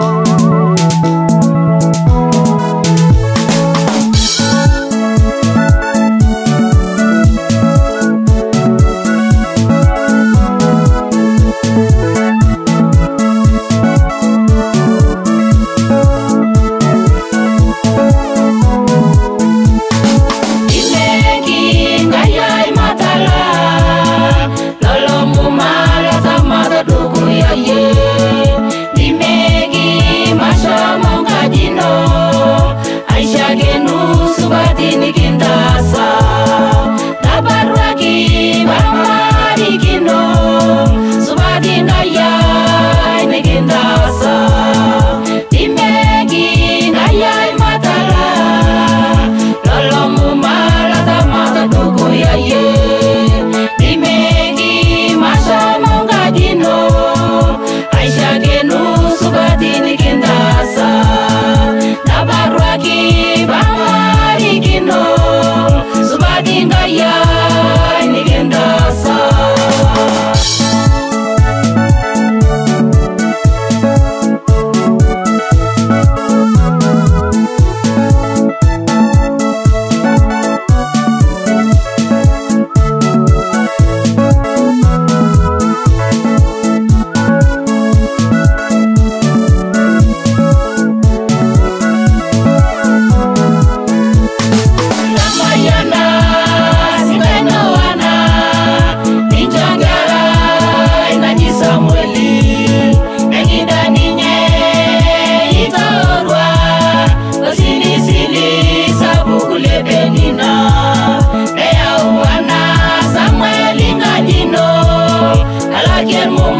Aisha genu subati nikinda